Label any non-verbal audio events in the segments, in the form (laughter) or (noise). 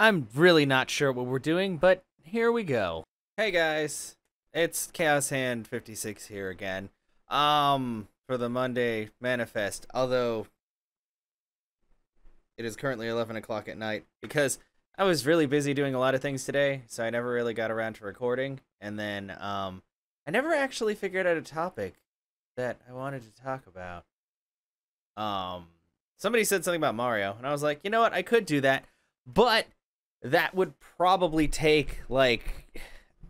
I'm really not sure what we're doing, but here we go. Hey guys, it's Chaoshand 56 here again. Um, for the Monday Manifest, although it is currently 11 o'clock at night because I was really busy doing a lot of things today, so I never really got around to recording. And then, um, I never actually figured out a topic that I wanted to talk about. Um, somebody said something about Mario, and I was like, you know what, I could do that, but that would probably take like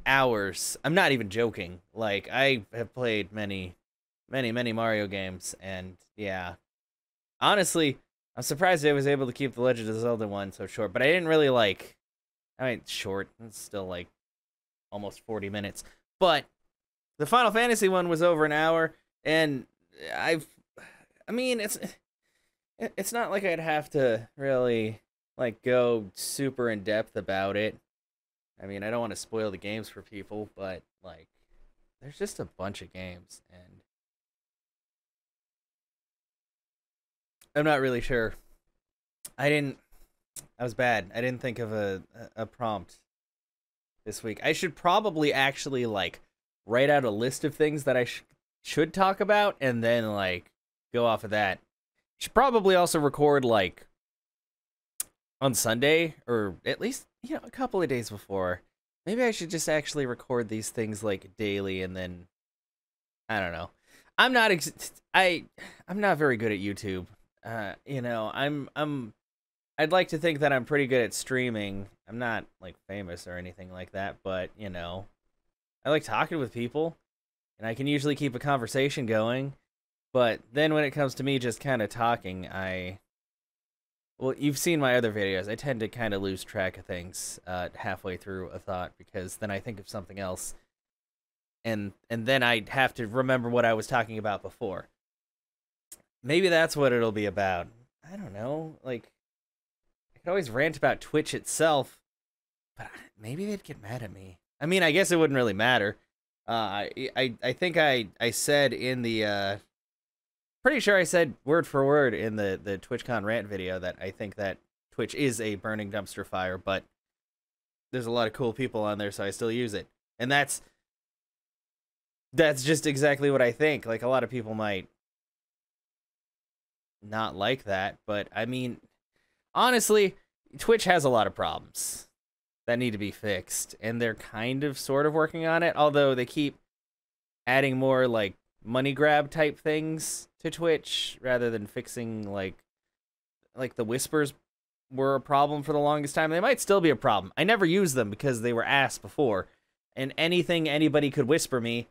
hours. I'm not even joking. Like I have played many, many, many Mario games, and yeah, honestly, I'm surprised I was able to keep the Legend of Zelda one so short. But I didn't really like. I mean, short. It's still like almost 40 minutes. But the Final Fantasy one was over an hour, and I've. I mean, it's it's not like I'd have to really like go super in depth about it. I mean, I don't want to spoil the games for people, but like there's just a bunch of games and I'm not really sure. I didn't I was bad. I didn't think of a a prompt this week. I should probably actually like write out a list of things that I sh- should talk about and then like go off of that. Should probably also record like on Sunday or at least you know a couple of days before. Maybe I should just actually record these things like daily and then I don't know. I'm not ex- I I'm not very good at YouTube. Uh, you know, I'm I'm I'd like to think that I'm pretty good at streaming. I'm not like famous or anything like that, but you know, I like talking with people and I can usually keep a conversation going. But then when it comes to me just kind of talking, I well, you've seen my other videos. I tend to kind of lose track of things uh, halfway through a thought because then I think of something else, and and then I have to remember what I was talking about before. Maybe that's what it'll be about. I don't know. Like, I could always rant about Twitch itself, but maybe they'd get mad at me. I mean, I guess it wouldn't really matter. Uh, I, I I think I I said in the uh, pretty sure I said word for word in the the TwitchCon rant video that I think that Twitch is a burning dumpster fire, but there's a lot of cool people on there, so I still use it, and that's that's just exactly what I think. Like a lot of people might not like that, but I mean, honestly, Twitch has a lot of problems that need to be fixed, and they're kind of sort of working on it, although they keep adding more like money grab type things to Twitch rather than fixing like like the whispers were a problem for the longest time. They might still be a problem. I never used them because they were ass before. And anything anybody could whisper me,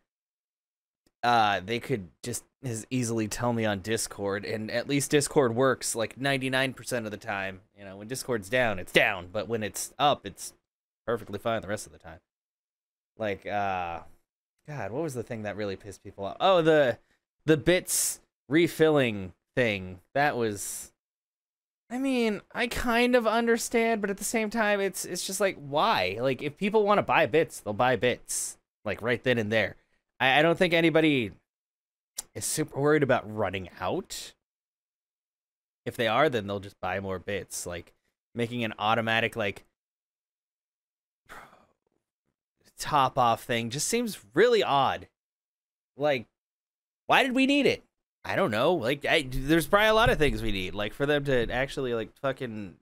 uh, they could just as easily tell me on Discord. And at least Discord works like 99% of the time. You know, when Discord's down, it's down. But when it's up, it's perfectly fine the rest of the time. Like, uh, God, what was the thing that really pissed people off? Oh, the the bits refilling thing. That was I mean, I kind of understand, but at the same time it's it's just like why? Like if people want to buy bits, they'll buy bits. Like right then and there. I, I don't think anybody is super worried about running out. If they are, then they'll just buy more bits. Like making an automatic like top off thing just seems really odd. Like, why did we need it? I don't know. Like, I, there's probably a lot of things we need. Like, for them to actually, like, fucking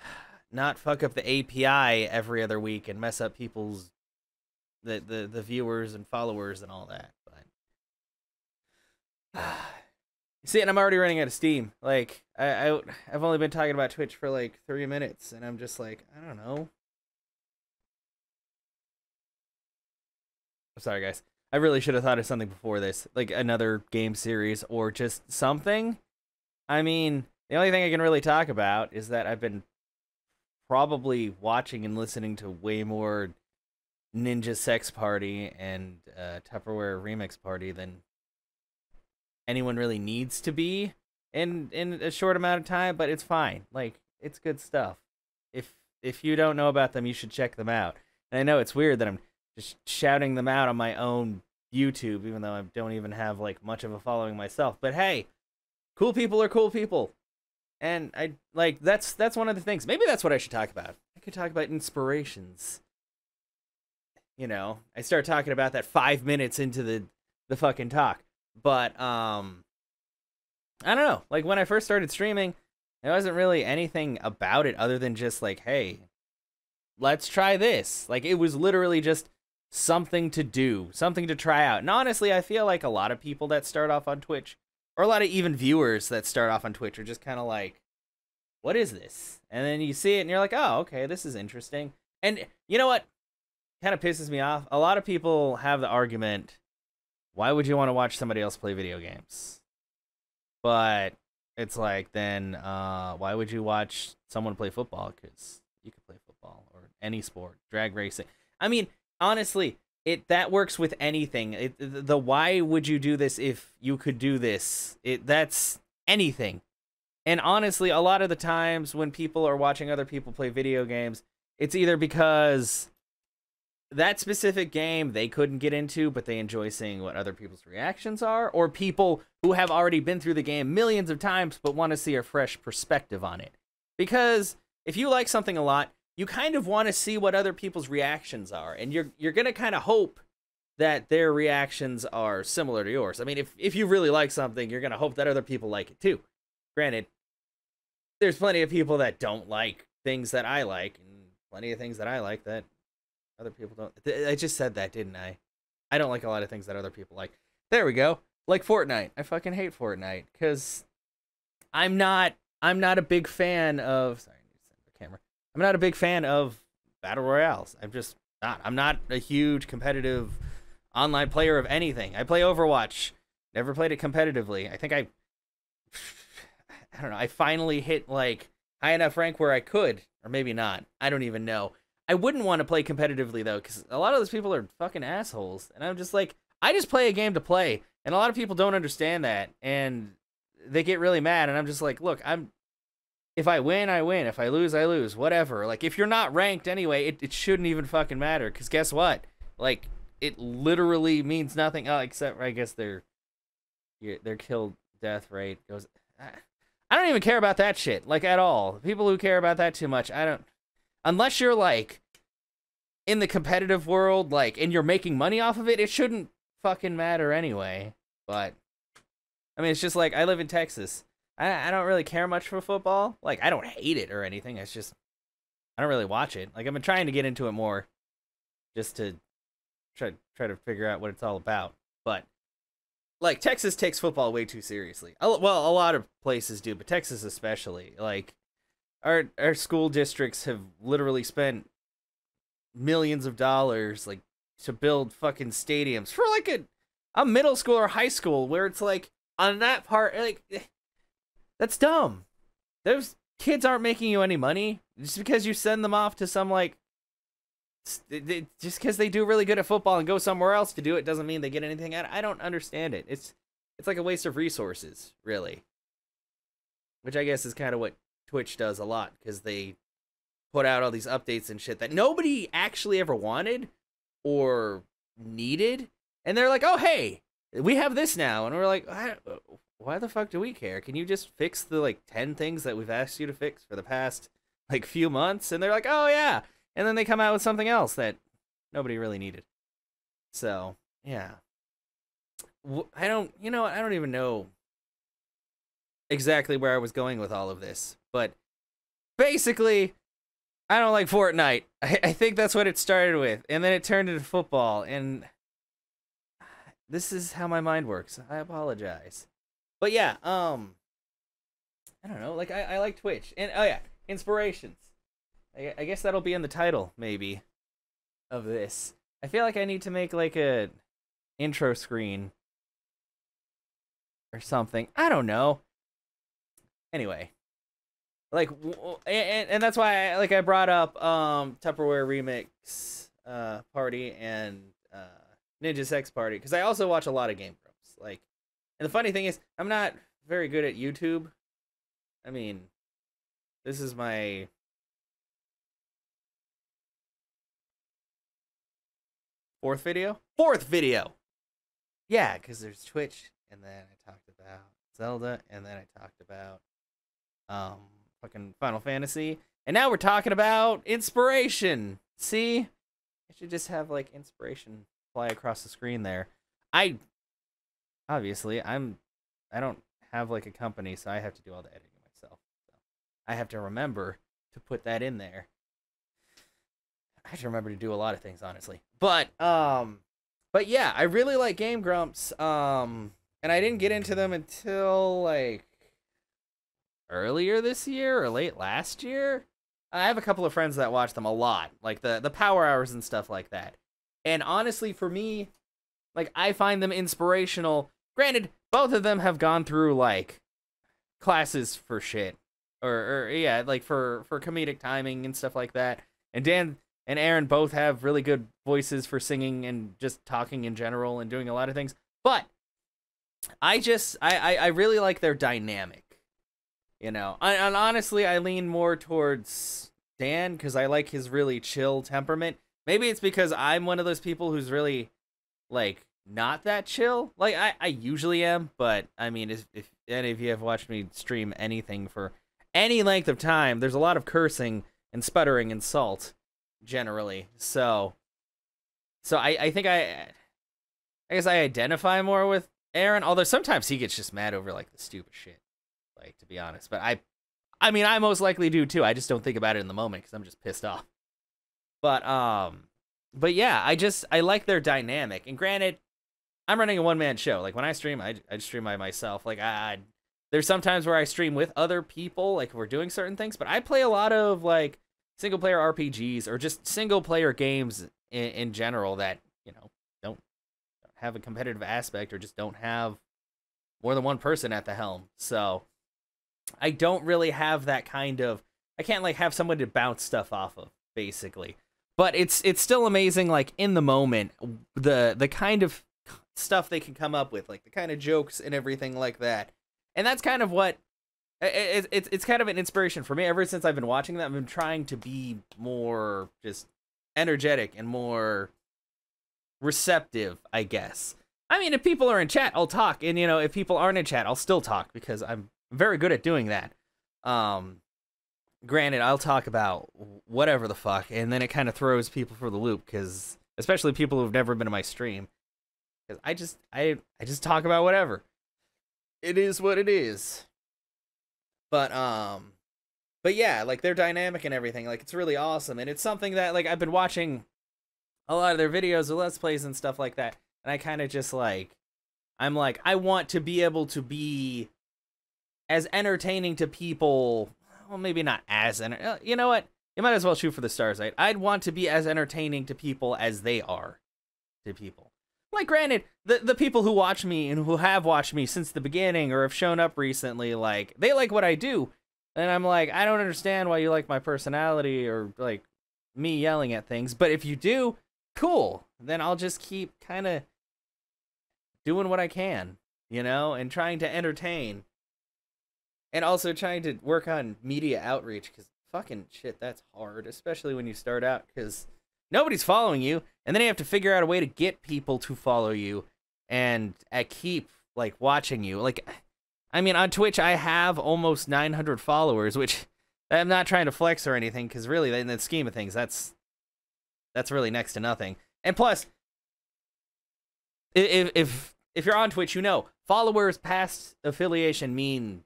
(sighs) not fuck up the API every other week and mess up people's the the, the viewers and followers and all that. But (sighs) see, and I'm already running out of steam. Like, I, I I've only been talking about Twitch for like three minutes, and I'm just like, I don't know. Sorry guys. I really should have thought of something before this, like another game series or just something. I mean, the only thing I can really talk about is that I've been probably watching and listening to way more Ninja Sex Party and uh, Tupperware Remix Party than anyone really needs to be in in a short amount of time. But it's fine. Like it's good stuff. If if you don't know about them, you should check them out. And I know it's weird that I'm just shouting them out on my own YouTube, even though I don't even have like much of a following myself. But hey, cool people are cool people. And I like that's that's one of the things. Maybe that's what I should talk about. I could talk about inspirations. You know, I start talking about that 5 minutes into the the fucking talk. But um I don't know. Like when I first started streaming, there wasn't really anything about it other than just like, hey, let's try this. Like it was literally just something to do, something to try out. And honestly, I feel like a lot of people that start off on Twitch, or a lot of even viewers that start off on Twitch, are just kind of like, what is this? And then you see it and you're like, oh, okay, this is interesting. And you know what? Kind of pisses me off. A lot of people have the argument, why would you want to watch somebody else play video games? But it's like, then uh, why would you watch someone play football? Because you could play football or any sport, drag racing. I mean, honestly, it that works with anything. It, the why would you do this if you could do this? It that's anything. And honestly, a lot of the times when people are watching other people play video games, it's either because that specific game they couldn't get into, but they enjoy seeing what other people's reactions are, or people who have already been through the game millions of times but want to see a fresh perspective on it. Because if you like something a lot, you kind of want to see what other people's reactions are, and you're you're gonna kind of hope that their reactions are similar to yours. I mean, if if you really like something, you're gonna hope that other people like it too. Granted, there's plenty of people that don't like things that I like, and plenty of things that I like that other people don't. I just said that, didn't I? I don't like a lot of things that other people like. There we go. Like Fortnite. I fucking hate Fortnite because I'm not. I'm not a big fan of. Sorry, I need to send the camera. I'm not a big fan of battle royales. I'm just not. I'm not a huge competitive online player of anything. I play Overwatch. Never played it competitively. I think I (sighs) I don't know. I finally hit like high enough rank where I could or maybe not. I don't even know. I wouldn't want to play competitively though cuz a lot of those people are fucking assholes and I'm just like I just play a game to play and a lot of people don't understand that and they get really mad and I'm just like, "Look, I'm if I win, I win. If I lose, I lose. Whatever. Like if you're not ranked anyway, it, it shouldn't even fucking matter. Cause guess what? Like it literally means nothing. Oh, except I guess their their kill death rate goes. I don't even care about that shit like at all. People who care about that too much, I don't. Unless you're like in the competitive world, like and you're making money off of it, it shouldn't fucking matter anyway. But I mean, it's just like I live in Texas. I I don't really care much for football. Like I don't hate it or anything. It's just I don't really watch it. Like I've been trying to get into it more, just to try try to figure out what it's all about. But like Texas takes football way too seriously. Well, a lot of places do, but Texas especially. Like our our school districts have literally spent millions of dollars like to build fucking stadiums for like a a middle school or high school where it's like on that part like eh, that's dumb. Those kids aren't making you any money just because you send them off to some like just because they do really good at football and go somewhere else to do it doesn't mean they get anything out. I don't understand it. It's it's like a waste of resources, really. Which I guess is kind of what Twitch does a lot because they put out all these updates and shit that nobody actually ever wanted or needed, and they're like, "Oh, hey, we have this now," and we're like, why the fuck do we care? Can you just fix the like 10 things that we've asked you to fix for the past like few months? And they're like, oh yeah. And then they come out with something else that nobody really needed. So, yeah. I don't, you know, I don't even know exactly where I was going with all of this. But basically, I don't like Fortnite. (laughs) I, I think that's what it started with. And then it turned into football. And (sighs) this is how my mind works. I apologize. But yeah, um, I don't know. Like I, I like Twitch, and oh yeah, inspirations. I, I guess that'll be in the title maybe of this. I feel like I need to make like a intro screen or something. I don't know. Anyway, like, and, and that's why I, like I brought up um Tupperware remix uh party and uh Ninja Sex Party because I also watch a lot of Game Grumps. Like and the funny thing is, I'm not very good at YouTube. I mean, this is my fourth video. Fourth video. Yeah, because there's Twitch, and then I talked about Zelda, and then I talked about um, fucking Final Fantasy. And now we're talking about inspiration. See? I should just have like inspiration fly across the screen there. I obviously I'm I don't have like a company, so I have to do all the editing myself. So I have to remember to put that in there. I have to remember to do a lot of things, honestly. But um but yeah, I really like Game Grumps. Um and I didn't get into them until like earlier this year or late last year. I have a couple of friends that watch them a lot, like the the power hours and stuff like that. And honestly, for me, like I find them inspirational. Granted, both of them have gone through like classes for shit, or, or yeah, like for for comedic timing and stuff like that. And Dan and Arin both have really good voices for singing and just talking in general and doing a lot of things. But I just I I, I really like their dynamic you know, I, and honestly, I lean more towards Dan because I like his really chill temperament. Maybe it's because I'm one of those people who's really like not that chill. Like I, I usually am, but I mean, if, if any of you have watched me stream anything for any length of time, there's a lot of cursing and sputtering and salt generally. So, so I, I think I, I guess I identify more with Arin. Although sometimes he gets just mad over like the stupid shit like to be honest. But I, I mean, I most likely do too. I just don't think about it in the moment because I'm just pissed off. But um, but yeah, I just I like their dynamic. And granted, I'm running a one man show. Like when I stream, I I stream by myself. Like I, there's sometimes where I stream with other people, like we're doing certain things. But I play a lot of like single player RPGs or just single player games in, in general that you know don't have a competitive aspect or just don't have more than one person at the helm. So I don't really have that kind of I can't like have someone to bounce stuff off of basically. But it's it's still amazing like in the moment the the kind of stuff they can come up with like the kind of jokes and everything like that. And that's kind of what it's it's it's kind of an inspiration for me ever since I've been watching them. I've been trying to be more just energetic and more receptive, I guess. I mean, if people are in chat, I'll talk, and you know, if people aren't in chat, I'll still talk because I'm very good at doing that. Um, granted, I'll talk about whatever the fuck, and then it kind of throws people for the loop because, especially people who've never been to my stream, because I just I I just talk about whatever. It is what it is. But um, but yeah, like they're dynamic and everything. Like it's really awesome, and it's something that like I've been watching a lot of their videos, or let's plays and stuff like that, and I kind of just like I'm like I want to be able to be as entertaining to people. Well, maybe not as enter- uh, you know what? You might as well shoot for the stars. Right? I'd want to be as entertaining to people as they are to people. Like, granted, the the people who watch me and who have watched me since the beginning or have shown up recently, like they like what I do, and I'm like, I don't understand why you like my personality or like me yelling at things. But if you do, cool. Then I'll just keep kind of doing what I can, you know, and trying to entertain and also trying to work on media outreach because fucking shit, that's hard, especially when you start out because nobody's following you, and then you have to figure out a way to get people to follow you and uh, keep like watching you. Like, I mean, on Twitch, I have almost 900 followers, which (laughs) I'm not trying to flex or anything because really, in the scheme of things, that's that's really next to nothing. And plus, if if if you're on Twitch, you know followers past affiliation mean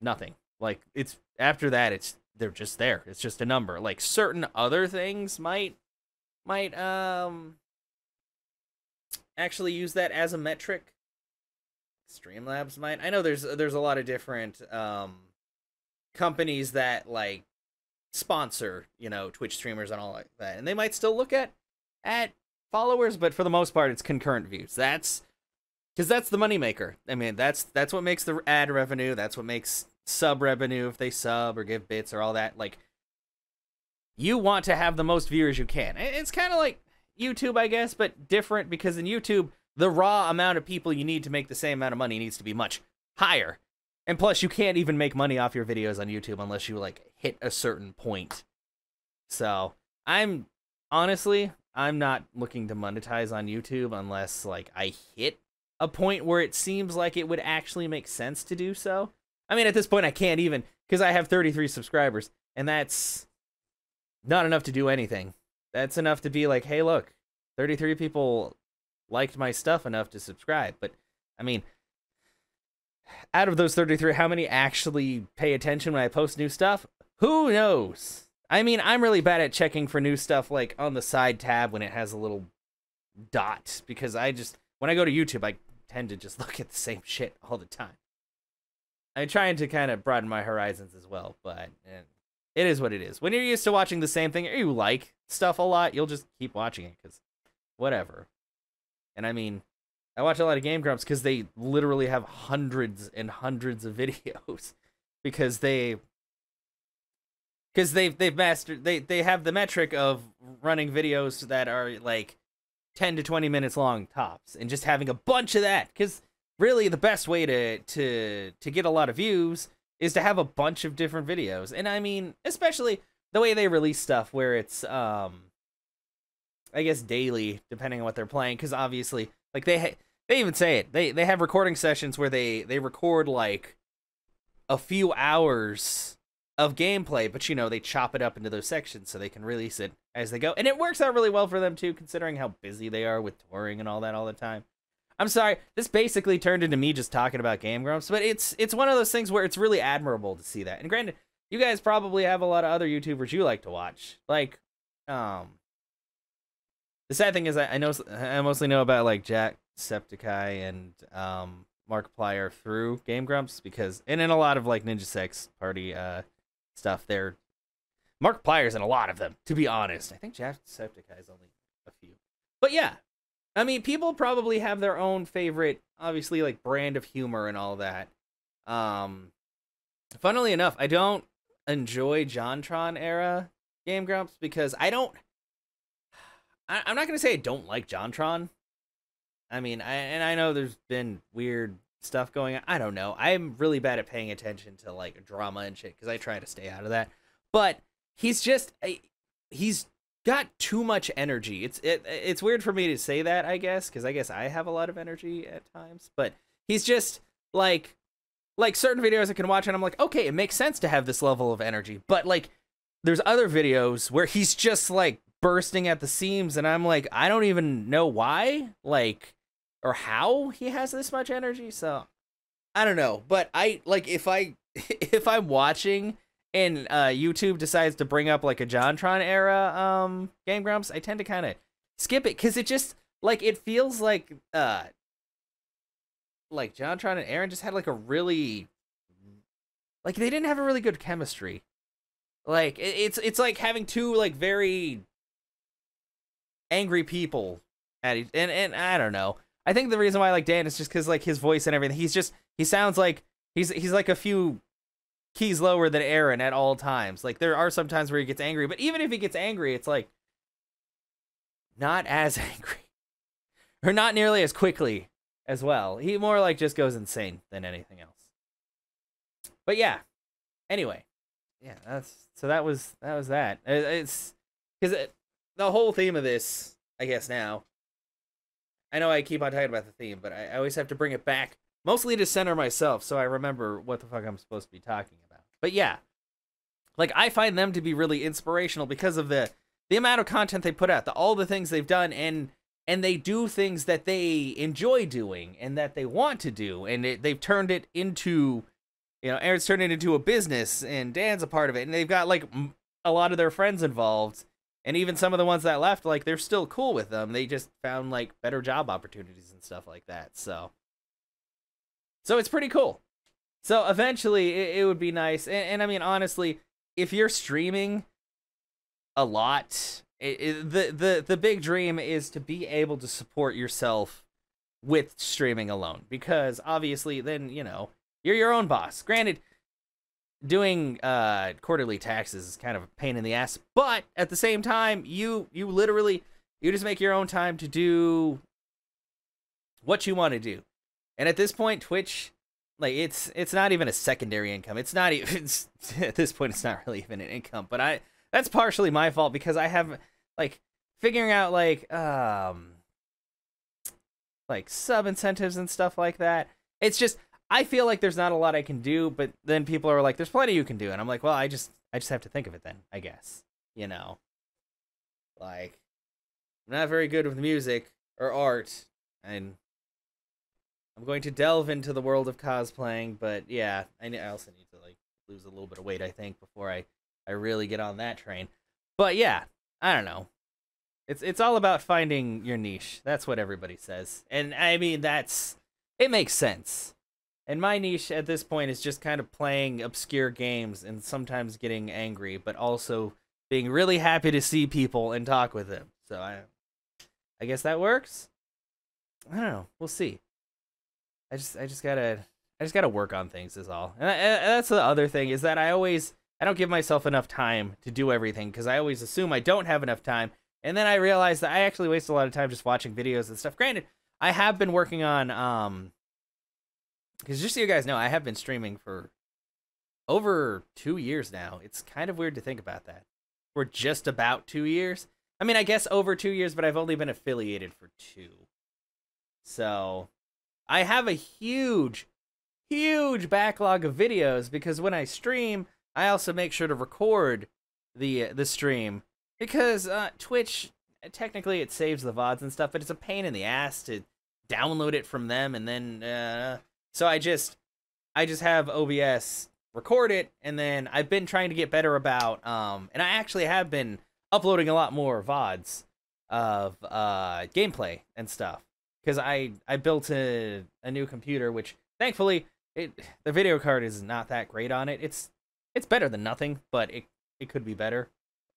nothing. Like it's after that it's they're just there. It's just a number. Like certain other things might might um actually use that as a metric. Streamlabs might. I know there's there's a lot of different um companies that like sponsor, you know, Twitch streamers and all like that. And they might still look at at followers, but for the most part it's concurrent views. That's because that's the moneymaker. I mean, that's that's what makes the ad revenue. That's what makes sub revenue if they sub or give bits or all that. Like, you want to have the most viewers you can. It's kind of like YouTube, I guess, but different because in YouTube, the raw amount of people you need to make the same amount of money needs to be much higher. And plus, you can't even make money off your videos on YouTube unless you like hit a certain point. So, I'm honestly, I'm not looking to monetize on YouTube unless like I hit a point where it seems like it would actually make sense to do so. I mean, at this point, I can't even because I have 33 subscribers, and that's not enough to do anything. That's enough to be like, hey, look, 33 people liked my stuff enough to subscribe. But I mean, out of those 33, how many actually pay attention when I post new stuff? Who knows? I mean, I'm really bad at checking for new stuff like on the side tab when it has a little dot because I just when I go to YouTube, I tend to just (laughs) look at the same shit all the time. I'm trying to kind of broaden my horizons as well, but eh, it is what it is. When you're used to watching the same thing or you like stuff a lot, you'll just keep watching it because whatever. And I mean, I watch a lot of Game Grumps because they literally have hundreds and hundreds of (laughs) videos because they because they've they've mastered they they have the metric of running videos that are like 10 to 20 minutes long tops and just having a bunch of that because really the best way to to to get a lot of views is to have a bunch of different videos and i mean especially the way they release stuff where it's um i guess daily depending on what they're playing because obviously like they ha- they even say it they they have recording sessions where they they record like a few hours of gameplay, but you know, they chop it up into those sections so they can release it as they go. And it works out really well for them too, considering how busy they are with touring and all that all the time. I'm sorry, this basically turned into me just talking about Game Grumps, but it's it's one of those things where it's really admirable to see that. And granted, you guys probably have a lot of other YouTubers you like to watch. Like, um the sad thing is I, I know I mostly know about like Jack Jacksepticeye and um Markiplier through Game Grumps because and in a lot of like Ninja Sex Party uh stuff. They're Markiplier's in a lot of them, to be honest. I think Jacksepticeye is only a few. But yeah. I mean, people probably have their own favorite, obviously, like brand of humor and all that. Um funnily enough, I don't enjoy JonTron era Game Grumps because I don't I, am not gonna say I don't like JonTron. I mean, I and I know there's been weird stuff going on. I don't know. I'm really bad at paying attention to like drama and shit because I try to stay out of that. But he's just he's got too much energy. It's it it's weird for me to say that, I guess, because I guess I have a lot of energy at times. But he's just like like certain videos I can watch and I'm like, okay, it makes sense to have this level of energy. But like there's other videos where he's just like bursting at the seams and I'm like, I don't even know why. Like or how he has this much energy. So I don't know, but I like if I (laughs) if I'm watching and uh, YouTube decides to bring up like a JonTron era um, Game Grumps, I tend to kind of skip it because it just like it feels like uh like JonTron and Arin just had like a really like they didn't have a really good chemistry. Like it, it's it's like having two like very angry people at each and and I don't know. I think the reason why I like Dan is just because like his voice and everything. He's just he sounds like he's he's like a few keys lower than Arin at all times. Like there are some times where he gets angry, but even if he gets angry, it's like not as (laughs) angry or not nearly as quickly as well. He more like just goes insane than anything else. But yeah. Anyway, yeah, that's so that was that was that. It's because it, uh, the whole theme of this, I guess now, I know I keep on talking about the theme, but I, I always have to bring it back, mostly to center myself, so I remember what the fuck I'm supposed to be talking about. But yeah, like I find them to be really inspirational because of the the amount of content they put out, the all the things they've done, and and they do things that they enjoy doing and that they want to do, and it, they've turned it into, you know, Arin's turned it into a business, and Dan's a part of it, and they've got like a lot of their friends involved and even some of the ones that left like they're still cool with them. They just found like better job opportunities and stuff like that so. So it's pretty cool so eventually it, it would be nice. And, and, i mean honestly if you're streaming a lot it, it, the the the big dream is to be able to support yourself with streaming alone. Because obviously then you know you're your own boss. Granted doing uh quarterly taxes is kind of a pain in the ass but at the same time you you literally you just make your own time to do what you want to do. And at this point twitch like it's it's not even a secondary income it's not even (laughs) it's, at this point it's not really even an income but i that's partially my fault because i have like figuring out like um like sub incentives and stuff like that it's just I feel like there's not a lot I can do, but then people are like, "There's plenty you can do," and I'm like, "Well, I just I just have to think of it then, I guess." You know, like I'm not very good with music or art, and I'm going to delve into the world of cosplaying. But yeah, I, I also need to like lose a little bit of weight, I think, before I I really get on that train. But yeah, I don't know. It's it's all about finding your niche. That's what everybody says. And I mean that's it makes sense. And my niche at this point is just kind of playing obscure games and sometimes getting angry, but also being really happy to see people and talk with them. So I I guess that works. I don't know. We'll see. I just I just gotta I just gotta work on things is all. And, I, and that's the other thing is that I always I don't give myself enough time to do everything because I always assume I don't have enough time and then I realized that I actually waste a lot of time just watching videos and stuff. Granted, I have been working on um because just so you guys know, I have been streaming for over two years now. It's kind of weird to think about that. For just about two years. I mean, I guess over two years, but I've only been affiliated for two. So I have a huge, huge backlog of videos because when I stream, I also make sure to record the the stream because uh, Twitch technically it saves the vods and stuff, but it's a pain in the ass to download it from them and then uh, so I just I just have OBS record it and then I've been trying to get better about um and I actually have been uploading a lot more vods of uh gameplay and stuff because I I built a a new computer which thankfully it the video card is not that great on it. It's it's better than nothing, but it it could be better.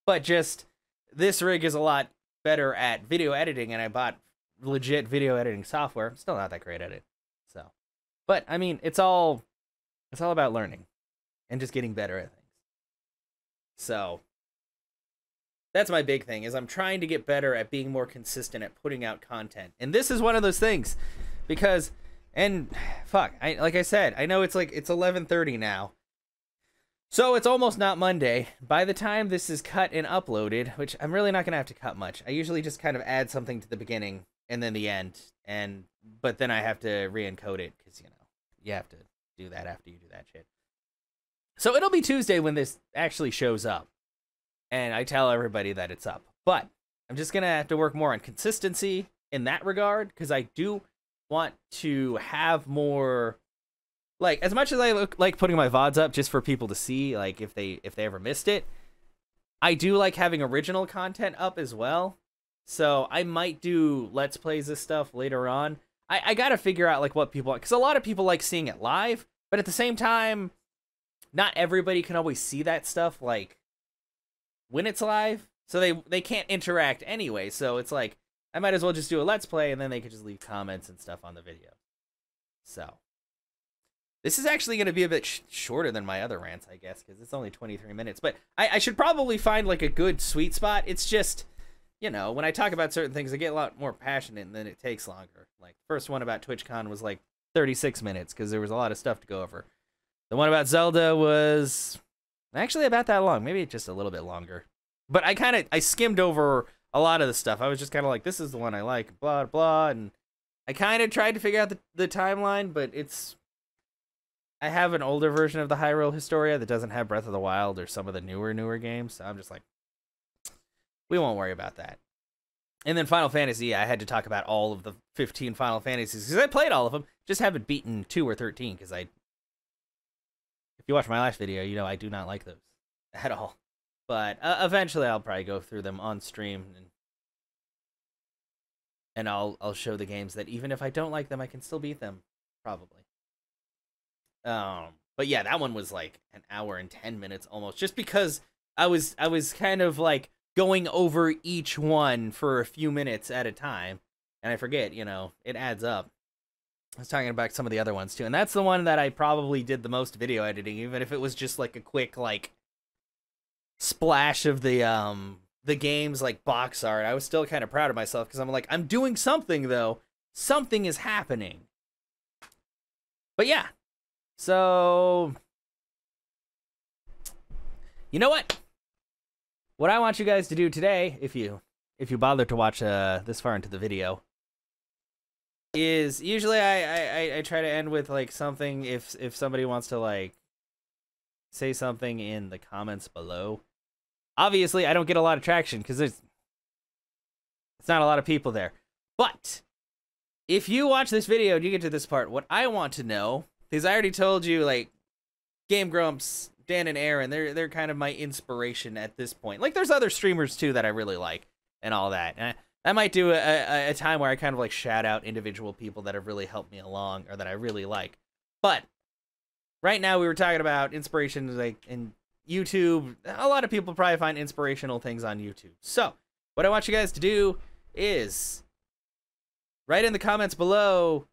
But just this rig is a lot better at video editing, and I bought legit video editing software. I'm still not that great at it. So, but I mean, it's all it's all about learning and just getting better at things. So, that's my big thing is I'm trying to get better at being more consistent at putting out content. And this is one of those things because and (sighs) fuck, I like I said, I know it's like it's 11:30 now so it's almost not Monday. By the time this is cut and uploaded, which I'm really not gonna have to cut much. I usually just kind of add something to the beginning and then the end, and but then I have to re-encode it because you know you have to do that after you do that shit. So it'll be Tuesday when this actually shows up, and I tell everybody that it's up. But I'm just gonna have to work more on consistency in that regard because I do want to have more like as much as I look like putting my vods up just for people to see, like if they if they ever missed it, I do like having original content up as well. So I might do let's plays this stuff later on. I, I gotta figure out like what people because a lot of people like seeing it live, but at the same time, not everybody can always see that stuff like when it's live. So they they can't interact anyway. So it's like I might as well just do a let's play and then they could just leave comments and stuff on the video. So this is actually going to be a bit sh shorter than my other rants, I guess, because it's only 23 minutes. But I, I, should probably find like a good sweet spot. It's just, you know, when I talk about certain things, I get a lot more passionate and then it takes longer. Like, first one about TwitchCon was like 36 minutes because there was a lot of stuff to go over. The one about Zelda was actually about that long, maybe just a little bit longer. But I kind of I skimmed over a lot of the stuff. I was just kind of like, this is the one I like, blah blah, and I kind of tried to figure out the, the timeline, but it's I have an older version of the Hyrule Historia that doesn't have Breath of the Wild or some of the newer newer games. So I'm just like, we won't worry about that. And then Final Fantasy, I had to talk about all of the 15 Final Fantasies because I played all of them, just haven't beaten two or 13 because I. You watch my last video, you know I do not like those (laughs) at all. But uh, eventually, I'll probably go through them on stream and and I'll I'll show the games that even if I don't like them, I can still beat them, probably. Um, but yeah, that one was like an hour and 10 minutes almost just because I was I was kind of like going over each one for a few minutes at a time and I forget, you know, it adds up. I was talking about some of the other ones too, and that's the one that I probably did the most video editing, even if it was just like a quick like splash of the um the game's like box art. I was still kind of proud of myself because I'm like, I'm doing something though. Something is happening. But yeah, so, you know what? What I want you guys to do today, if you if you bother to watch uh, this far into the video, is usually I, I I try to end with like something if if somebody wants to like say something in the comments below. Obviously, I don't get a lot of traction because there's it's not a lot of people there. But if you watch this video and you get to this part, what I want to know, is I already told you, like, Game Grumps, Dan and Arin, they're they're kind of my inspiration at this point. Like, there's other streamers too that I really like and all that. And I, I might do a, a, a time where I kind of like shout out individual people that have really helped me along or that I really like. But right now we were talking about inspiration like in YouTube. A lot of people probably find inspirational things on YouTube. So what I want you guys to do is write in the comments below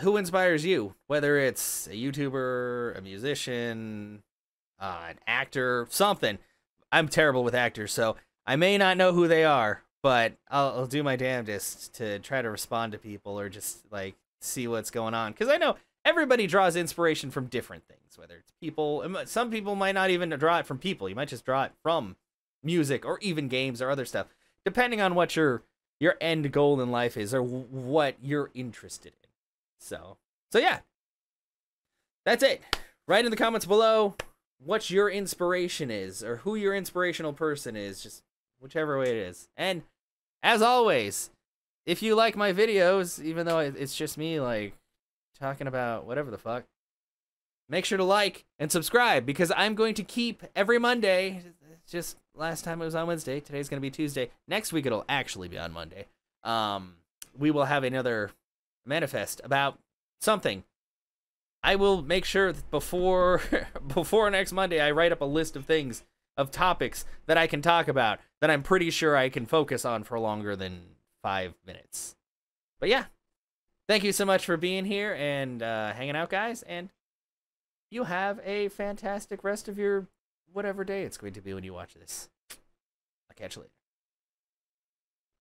who inspires you, whether it's a YouTuber, a musician, uh, an actor, something. I'm terrible with actors, so I may not know who they are, but I'll, I'll do my damnedest to try to respond to people or just like see what's going on. Because I know everybody draws inspiration from different things, whether it's people. Some people might not even draw it from people. You might just draw it from music or even games or other stuff, depending on what your your end goal in life is or what you're interested in. So, so yeah, that's it. Write in the comments below what your inspiration is or who your inspirational person is, just whichever way it is. And as always, if you like my videos, even though it's just me like talking about whatever the fuck, make sure to like and subscribe because I'm going to keep every Monday. Just last time it was on Wednesday. Today's going to be Tuesday. Next week it'll actually be on Monday. Um, we will have another manifest about something. I will make sure before (laughs) before next Monday I write up a list of things of topics that I can talk about that I'm pretty sure I can focus on for longer than five minutes. But yeah, thank you so much for being here and uh, hanging out, guys. And you have a fantastic rest of your whatever day it's going to be when you watch this. I'll catch you later.